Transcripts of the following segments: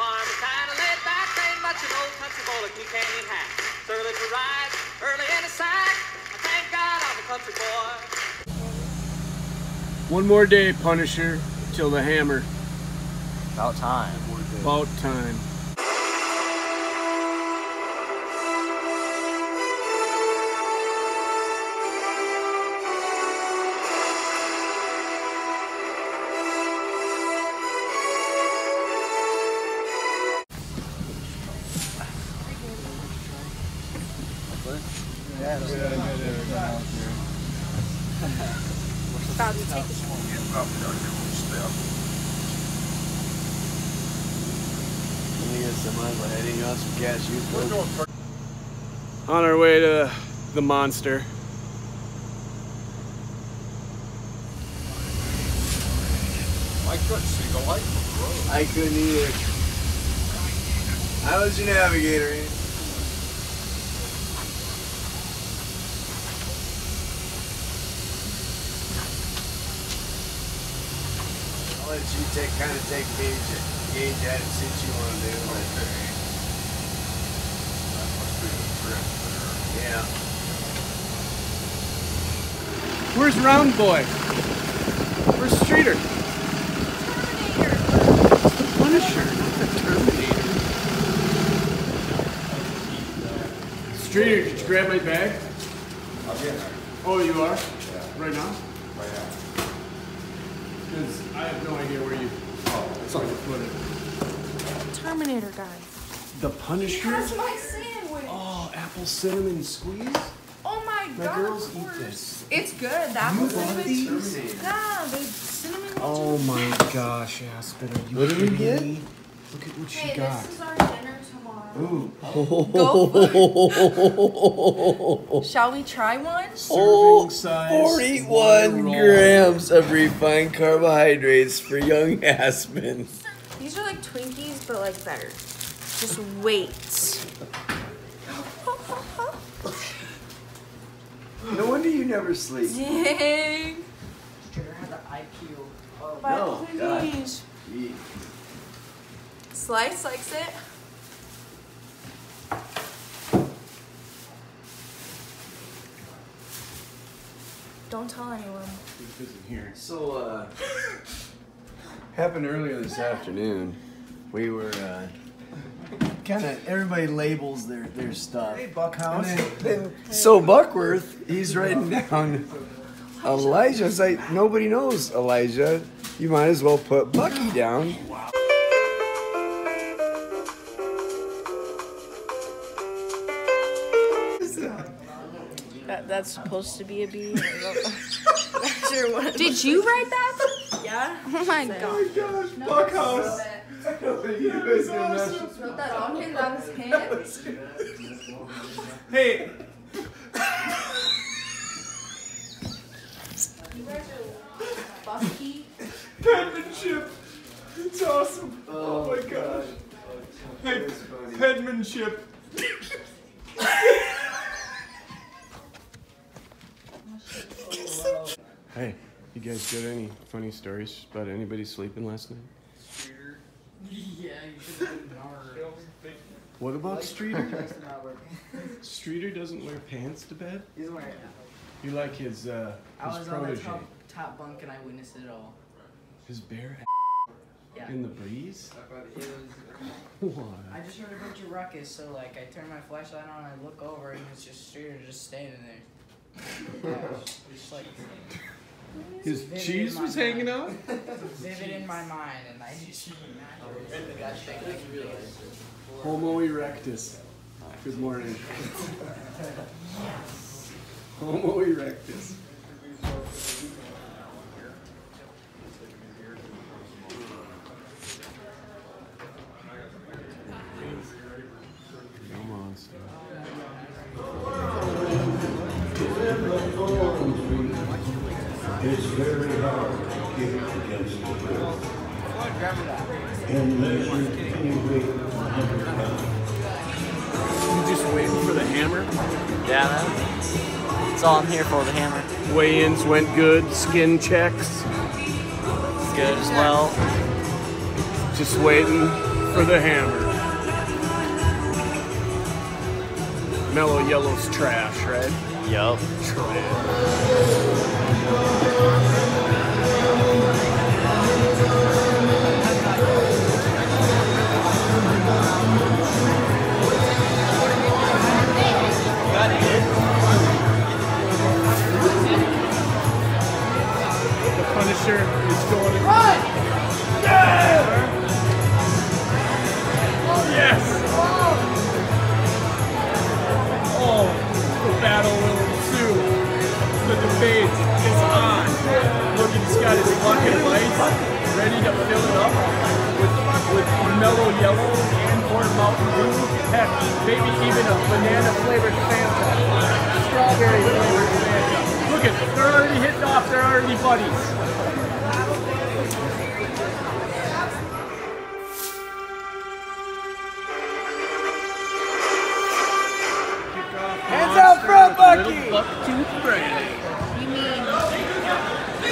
farm, kind of laid back, ain't much an old country boy like me can't even hack. It's early to rise, early in the sack. I thank God I'm a country boy. One more day, Punisher, till the hammer. About time. About time. On our way to the monster. I couldn't see the light from the road. I couldn't either. I was your navigator. Ian. I'll let you take kind of take gauge gauge at it, see what you want to do. but- That must be the trip there. Yeah. Where's Round Boy? Where's Streeter? Terminator. The Punisher, not the Terminator. Streeter, did you grab my bag? I'm in there. Oh, you are? Yeah. Right now? Right now. Because I have no idea where you oh. saw you put it. Terminator guy. The Punisher? That's my sandwich. Oh, apple cinnamon squeeze? Oh my, My god. girls of eat this. It's good. That You was bought good. these? Yeah, the cinnamon Oh ones. my gosh, Aspen, are you What did we kidding get? me? Look at what she Hey, got. this is our dinner tomorrow. Ooh, Go for it. Shall we try one? Oh, size. 41 grams of refined carbohydrates for young Aspen. These are like Twinkies, but like better. Just wait. No wonder you never sleep. Dang. No, Bye, God. Twinkies. Slice likes it. Don't tell anyone. This isn't here. So, uh, happened earlier this afternoon. We were, uh, kind of, everybody labels their, their stuff. Hey, Buckhouse. Then, so Buckworth, he's writing down Elijah. It's like, nobody knows Elijah. You might as well put Bucky down. That, that's supposed to be a B. sure Did you write that? Yeah. Oh my oh god. gosh, Buckhouse. Hey, penmanship. It's awesome. Oh, my gosh. Hey, penmanship. hey, you guys got any funny stories about anybody sleeping last night? Yeah, you should have been. What about Streeter? Streeter doesn't wear pants to bed? He's wearing You like his, uh, I his was on the top, top bunk and I witnessed it all. his bare Yeah. in the breeze? It was. What? I just heard a bunch of ruckus, so like I turned my flashlight on and I look over and it's just Streeter just standing there. Yeah, it's just like His vivid cheese in my was hanging out? vivid in my mind, and I just. Homo erectus. Good morning. Homo erectus. Went good. Skin checks. Good as well. Just waiting for the hammer. Mellow yellow's trash, right? Yup. Trash. Punisher is going. Yes! Oh, the battle will ensue. The debate is on. Look, he's got his bucket of ready to fill it up with, with mellow yellow and corn mountain dew. Heck, maybe even a banana flavored Fanta. Strawberry flavored. Look at they're already hitting off, they're already buddies. Hands out front, Bucky! Bucktooth Brady. You mean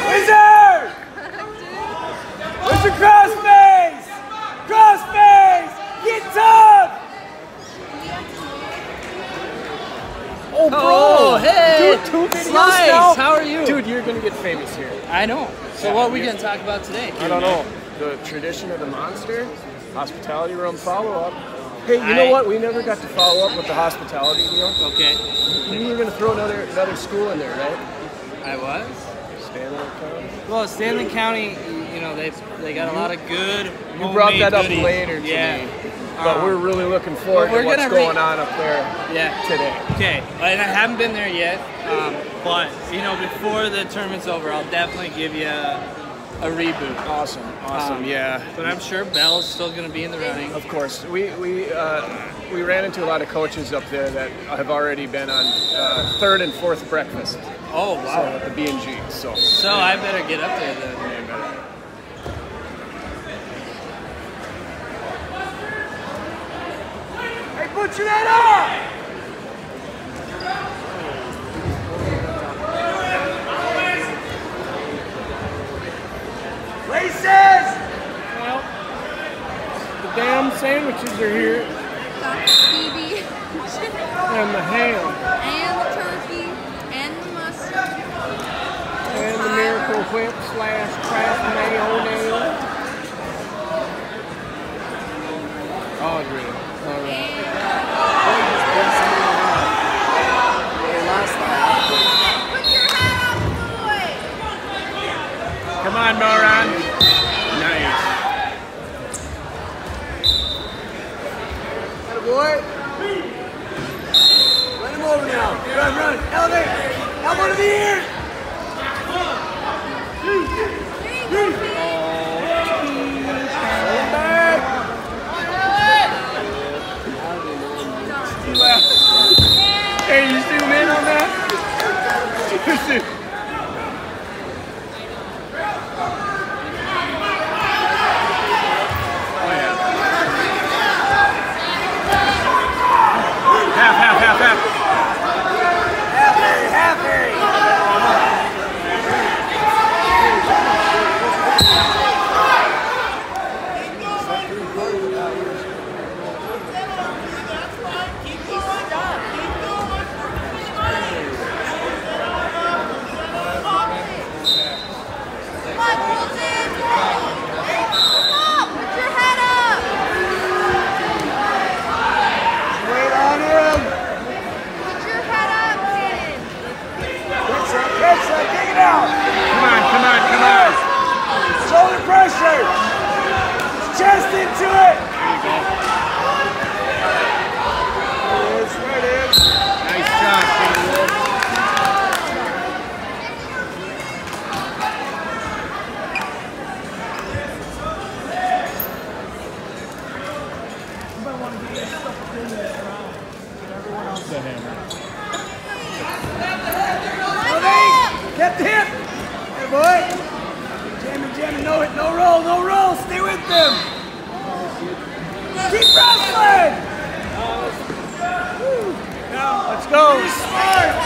Wizard! Where's your cross face? Cross face! Get tough! Oh, bro! Oh, two videos Slice, now? how are you? Dude, you're gonna get famous here. I know. So what are we gonna talk about today? I don't know. The tradition of the monster, hospitality room follow up. Hey, you know what? We never got to follow up with the hospitality deal. Okay. You were gonna throw another another school in there, right? I was. Stanley County. Well, Stanley County, you know, they they got a lot of good. You brought that up goodies. later to yeah. me, but Um, we're really looking forward we're to what's going on up there Yeah. today. Okay, and I haven't been there yet, um, but you know, before the tournament's over, I'll definitely give you a, a reboot. Awesome, awesome, Um, yeah. But I'm sure Bell's still going to be in the running. Of course, we we uh, we ran into a lot of coaches up there that have already been on uh, third and fourth breakfast. Oh So wow! at the B and G. So So I better get up there then. Yeah, better. Hey, butcher that up! Places! Well, the damn sandwiches are here got the Stevie and the ham and the turkey and the mustard. and the Miracle Whip slash Kraft mayonnaise. Great. All right. Put your hat up, boy. Come on, Moron. Nice. boy. Run him over now. Run, run. Elevate. To the ear. Hey, you zoom in on that? Half, half, half, half. Half Harry, half Harry. Come on, Colton. Come on, put your head up. Wait on him. Put your head up, Jaden. Catch that, catch that. Dig it out. Come on, come on, come on. Shoulder pressure. Chest into it. Roll, no roll. Stay with them. Keep wrestling. Now, Let's go.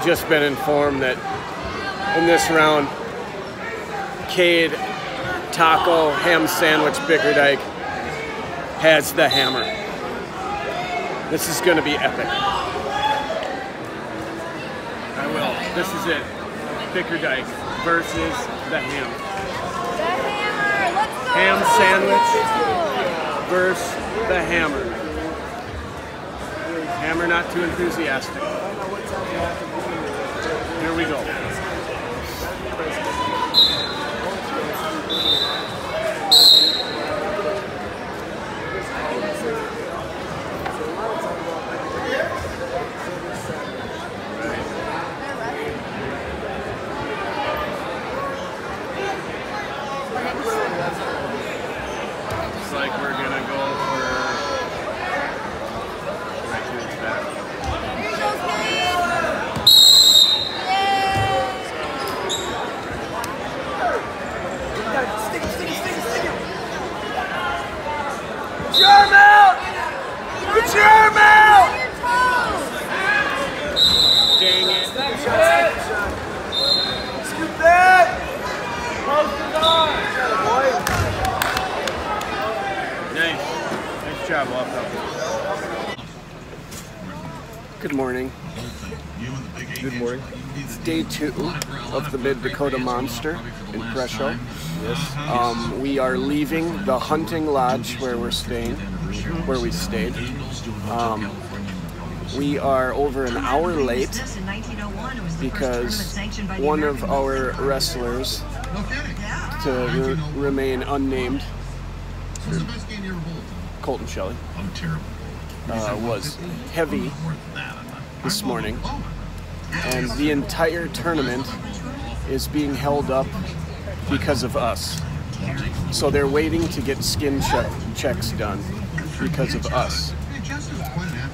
We've just been informed that in this round, Cade Taco Ham Sandwich Bickerdike has the hammer. This is going to be epic. I will. This is it. Bickerdike versus the ham. The hammer. Let's go. Ham sandwich versus the hammer. Hammer not too enthusiastic. Here we go. Looks like we're gonna go for right to his back. Here goes Cade. Yay. Get your arm out! Get your arm out! Dang it. Scoop that! Nice. Nice job, Walker. Good morning. Good morning. It's day two of the Mid Dakota Monster in Presho. Yes. Um, we are leaving the hunting lodge where we're staying, where we stayed. Um, we are over an hour late because one of our wrestlers, to re- remain unnamed, Colton Shelley, uh, was heavy this morning, and the entire tournament is being held up because of us. So they're waiting to get skin check- checks done because of us.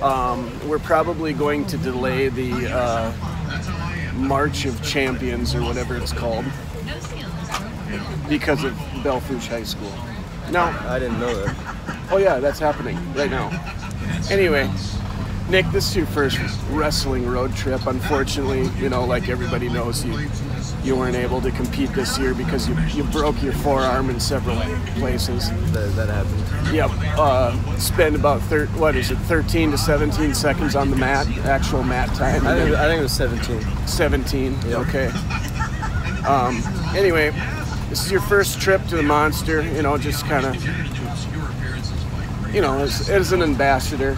Um, we're probably going to delay the uh, March of Champions or whatever it's called because of Belle Fourche High School. No, I didn't know that. Oh yeah, that's happening right now. Anyway, Nick, this is your first wrestling road trip. Unfortunately, you know, like everybody knows, you you weren't able to compete this year because you, you broke your forearm in several places. That, that happened. Yep. Uh, spend about thir- what is it, 13 to 17 seconds on the mat, actual mat time. I think, I think it was 17. 17. Yep. Okay. Um, anyway, this is your first trip to the monster. You know, just kind of, you know, as, as an ambassador.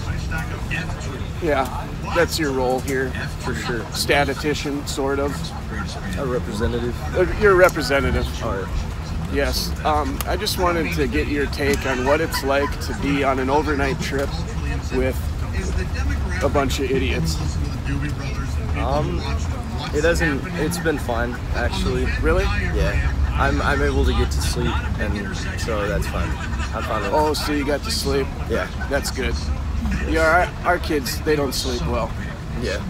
Yeah, that's your role here for sure. Statistician, sort of. A representative. Uh, You're a representative. All right. Yes. Um, I just wanted to get your take on what it's like to be on an overnight trip with a bunch of idiots. Um, it doesn't. It's been fun actually. Really? Yeah. I'm I'm able to get to sleep, and so that's fun. I'm fine with Oh, so you got to sleep. Yeah. That's good. Yeah, our, our kids they don't sleep well. Yeah.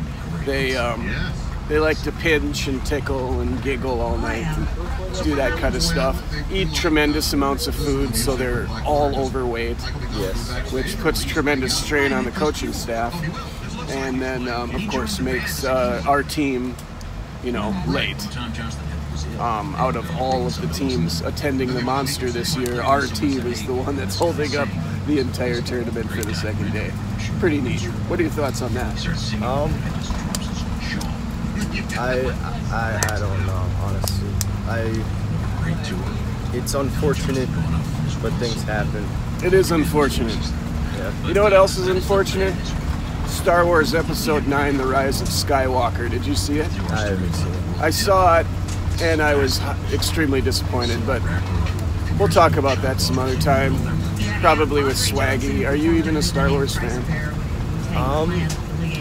They um, they like to pinch and tickle and giggle all night, and do that kind of stuff. Eat tremendous amounts of food, so they're all overweight, Yes. which puts tremendous strain on the coaching staff, and then um, of course makes uh, our team, you know, late. Um, out of all of the teams attending the Monster this year, our team is the one that's holding up the entire tournament for the second day. Pretty neat. What are your thoughts on that? Um, I, I, I don't know, honestly. I, it's unfortunate, but things happen. It is unfortunate. Yeah. You know what else is unfortunate? Star Wars Episode 9 The Rise of Skywalker. Did you see it? I haven't seen it. I saw it and I was extremely disappointed, but we'll talk about that some other time. Probably with Swaggy. Are you even a Star Wars fan? Um,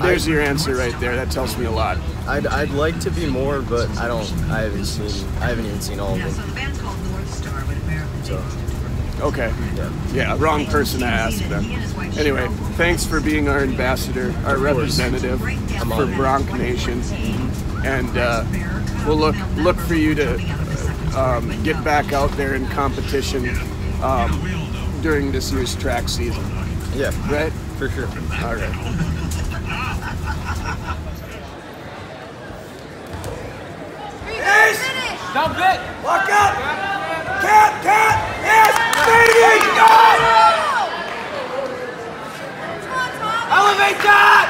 There's your answer right there. That tells me a lot. I'd, I'd like to be more, but I don't. I haven't seen. I haven't even seen all of them. So Okay. yeah. Yeah, wrong person to ask then. Anyway, thanks for being our ambassador, our representative for. Bronc Nation, and uh, we'll look look for you to uh, um, get back out there in competition um, during this year's track season. Yeah, Right? for sure. All right. Finish! Dump it! Walk up! Cat, cat! Yes! Baby! Go! Come on, Tommy! Elevate that!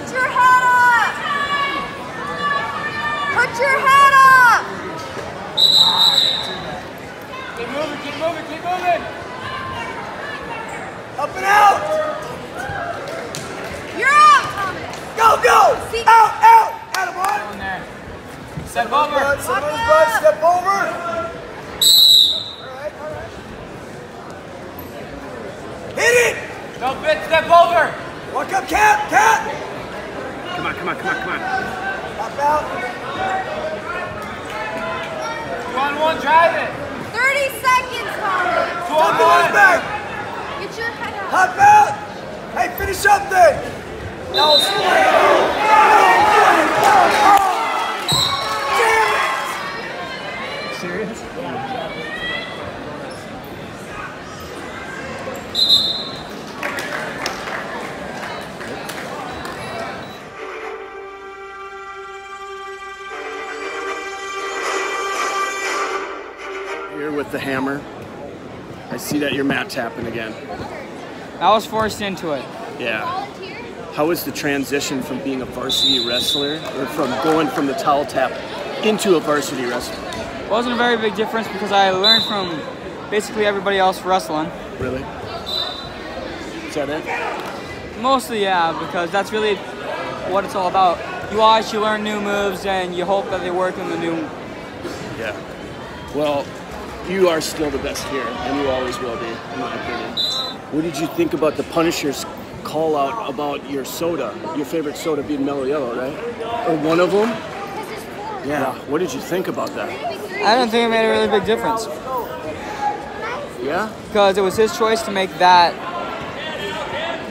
Put your head up! Put your head up! Keep moving, keep moving, keep moving! Up and out! You're out, Thomas! Go, go! See- Out, out! Attaboy! On there. Step over. Somebody's butt, step over! Hit it! Dump it, step over. Walk up, cat, cat! Come on, come on, come on, come on. Hop out. Two on one, drive it. 30 seconds, Thomas! Two on Something on one. back. Get your head up! Hop out! Hey, finish up then! No, Serious? Here with the hammer. I see that you're mat tapping again. I was forced into it. Yeah. How was the transition from being a varsity wrestler, or from going from the towel tap into a varsity wrestler? It wasn't a very big difference because I learned from basically everybody else wrestling. Really? Is that it? Mostly, yeah, because that's really what it's all about. You watch, you learn new moves, and you hope that they work in the new. Yeah. Well, you are still the best here, and you always will be, in my opinion. What did you think about the Punisher's call out about your soda, your favorite soda being Mellow Yellow, right? Or one of them? Yeah. What did you think about that? I don't think it made a really big difference Yeah? because it was his choice to make that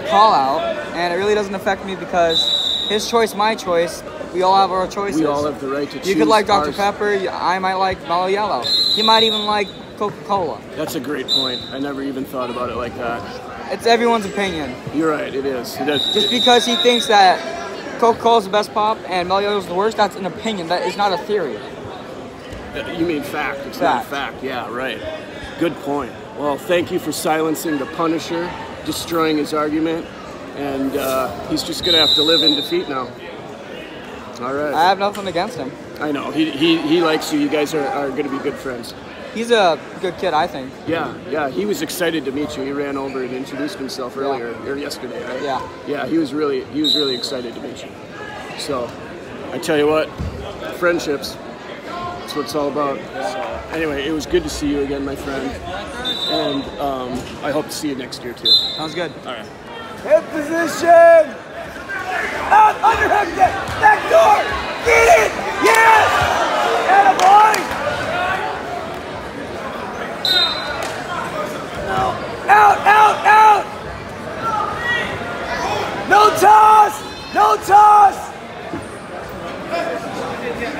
call out, and it really doesn't affect me because his choice, my choice. We all have our choices. We all have the right to choose. You could like Dr. ours. Pepper. I might like Mellow Yellow. You might even like Coca-Cola. That's a great point. I never even thought about it like that. It's everyone's opinion. You're right, it is. It is. Just because he thinks that Coca-Cola is the best pop and Mellow is the worst, that's an opinion. That is not a theory. You mean fact? It's not a fact. Yeah, right. Good point. Well, thank you for silencing the Punisher, destroying his argument, and uh, he's just gonna have to live in defeat now. All right. I have nothing against him. I know. He, he, he likes you. You guys are, are gonna be good friends. He's a good kid, I think. Yeah, yeah. He was excited to meet you. He ran over and introduced himself earlier, or yesterday, right? Yeah. Yeah. He was really he was really excited to meet you. So, I tell you what, friendships. That's what it's all about. So, anyway, it was good to see you again, my friend, and um, I hope to see you next year too. Sounds good. All right. Hip position. Out underhook back door. Get it. Yes. And a boy. Out, out, out! No toss! No toss!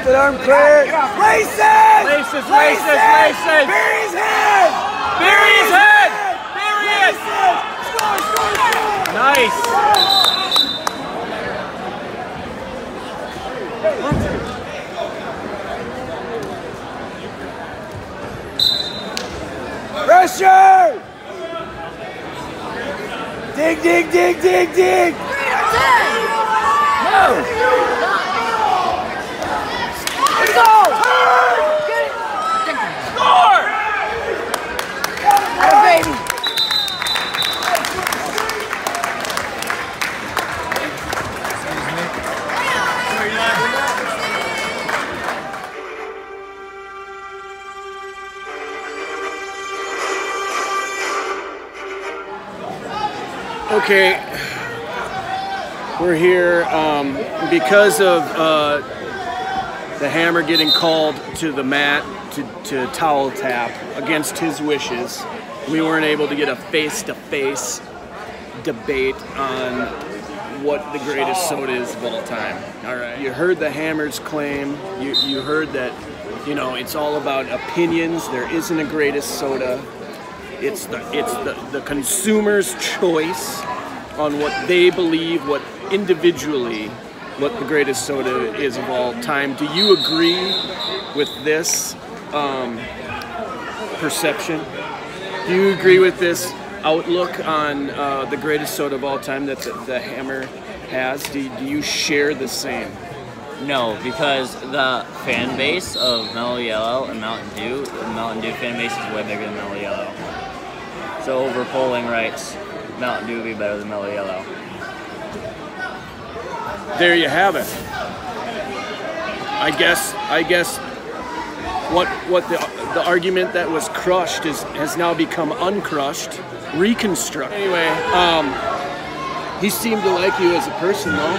Good arm clear. Laces! Laces, laces, laces. Bury his head! Bury his head! Bury it! Score, score, score! Nice. Pressure! Dig, dig, dig, dig, dig! Here um, because of uh, the hammer getting called to the mat to, to towel tap against his wishes. We weren't able to get a face-to-face debate on what the greatest soda is of all time. All right. You heard the Hammers claim. You you heard that, you know, it's all about opinions. There isn't a greatest soda. It's the it's the, the consumer's choice on what they believe, what individually what the greatest soda is of all time. Do you agree with this um, perception? Do you agree with this outlook on uh, the greatest soda of all time that the, the Hammer has? Do, do you share the same? No, because the fan base of Mellow Yellow and Mountain Dew, the Mountain Dew fan base is way bigger than Mellow Yellow. So over polling rights, Mountain Dew would be better than Mellow Yellow. There you have it. I guess I guess what what the the argument that was crushed is has now become uncrushed, reconstructed. Anyway, um, he seemed to like you as a person, though.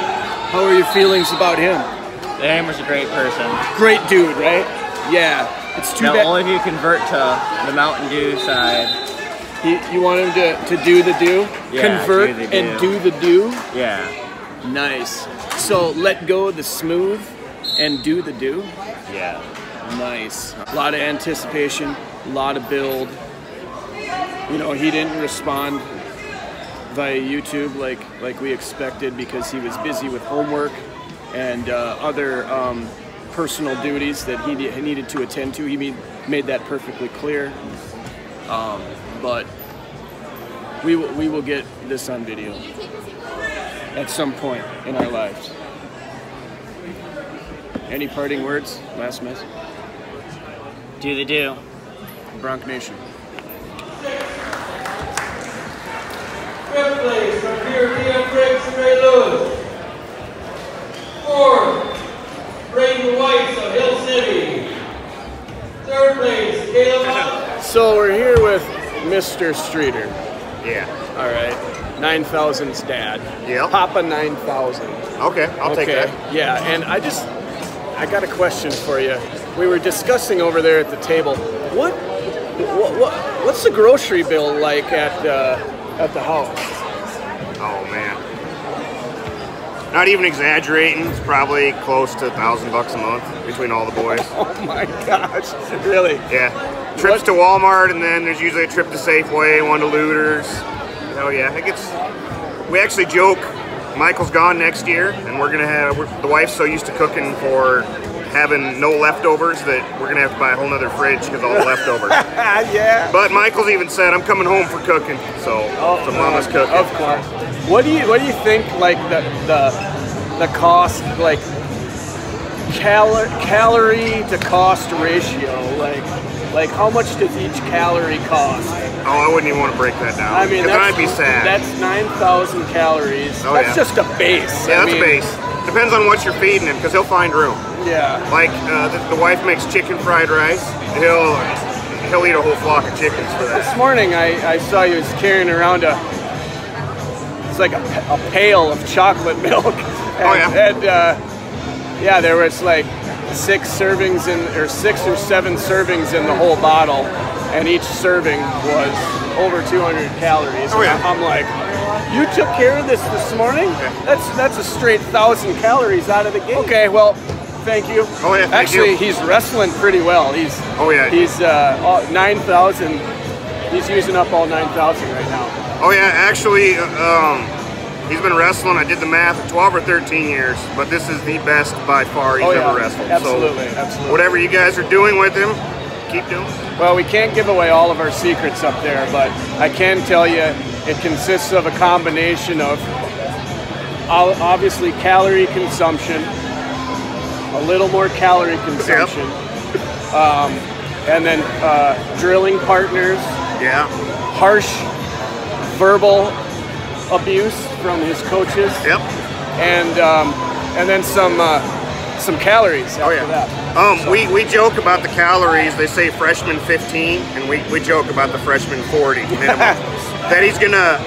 How are your feelings about him? The Hammer's a great person. Great dude, right? Yeah. It's too now, bad. only if you convert to the Mountain Dew side. You, you want him to, to do the do? Yeah, Convert do the and do. do the do? Yeah. Nice. So let go of the smooth and do the do? Yeah. Nice. A lot of anticipation, a lot of build. You know, he didn't respond via YouTube like like we expected because he was busy with homework and uh, other um, personal duties that he, needed to attend to. He made, made that perfectly clear. Um, but we will, we will get this on video at some point in our lives. Any parting words? Last message? Do the do. Bronc Nation. Fifth place from here, Liam Briggs and Ray Lewis. Fourth, Braden White of Hill City. Third place, Caleb So we're here with Mr. Streeter. Yeah. All right. 9000's dad. Yeah. Papa 9000. Okay, I'll take that. Yeah, and I just, I got a question for you. We were discussing over there at the table. What, what, what what's the grocery bill like at uh, at the house? Oh man. Not even exaggerating, it's probably close to a thousand bucks a month between all the boys. Oh my gosh, really? Yeah. Trips to Walmart and then there's usually a trip to Safeway, one to Looters. Oh yeah, I think it's, We actually joke. Michael's gone next year, and we're gonna have. We're, the wife's so used to cooking for having no leftovers that we're gonna have to buy a whole nother fridge because all the leftovers. yeah. But Michael's even said I'm coming home for cooking, so oh, so mama's cooking. Of course. What do you what do you think like the the the cost like cal- calorie to cost ratio like like how much does each calorie cost? Oh, I wouldn't even want to break that down. I mean, that's, I'd be sad. That's nine thousand calories. Oh, that's yeah. just a base. yeah, I that's mean, a base. Depends on what you're feeding him, because he'll find room. Yeah. Like uh, the, the wife makes chicken fried rice. He'll he'll eat a whole flock of chickens for that. This morning I, I saw you was carrying around a it's like a, a pail of chocolate milk. And, Oh, yeah. And uh, yeah, there was like six servings in or six or seven servings in the whole bottle, and each serving was over 200 calories. Oh, yeah. I'm like, you took care of this this morning? That's that's a straight thousand calories out of the game. Okay, well, thank you. Oh, yeah, thank Actually, you. he's wrestling pretty well. He's Oh, yeah. He's uh, all- 9,000. He's using up all 9,000 right now. Oh yeah, actually, um, he's been wrestling. I did the math, 12 or 13 years, but this is the best by far he's Oh, yeah. ever wrestled. Absolutely, so absolutely. whatever you guys are doing with him, keep doing. Well, we can't give away all of our secrets up there, but I can tell you it consists of a combination of obviously calorie consumption, a little more calorie consumption, um, and then uh, drilling partners. Yeah. Harsh verbal abuse from his coaches. Yep. And um, and then some uh, some calories. oh yeah. That. Um, so. we, we joke about the calories. They say freshman 15, and we, we joke about the freshman 40 that he's gonna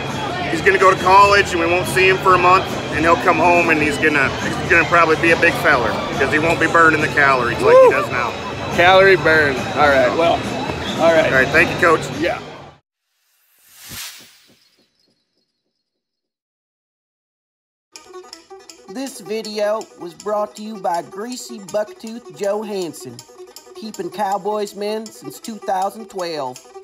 he's gonna go to college, and we won't see him for a month, and he'll come home, and he's gonna he's gonna probably be a big feller because he won't be burning the calories Woo! like he does now. Calorie burn. All right. Well. All right. All right. Thank you, Coach. Yeah. This video was brought to you by Greasy Bucktooth Joe keeping Cowboys men since 2012.